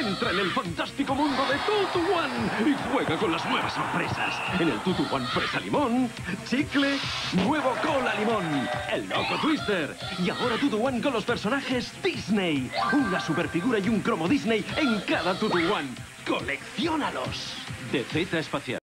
Entra en el fantástico mundo de Tutu One y juega con las nuevas sorpresas. En el Tutu One Fresa Limón, Chicle, nuevo Cola Limón, el Loco Twister. Y ahora Tutu One con los personajes Disney. Una superfigura y un cromo Disney en cada Tutu One. ¡Colecciónalos! De Z Espacial.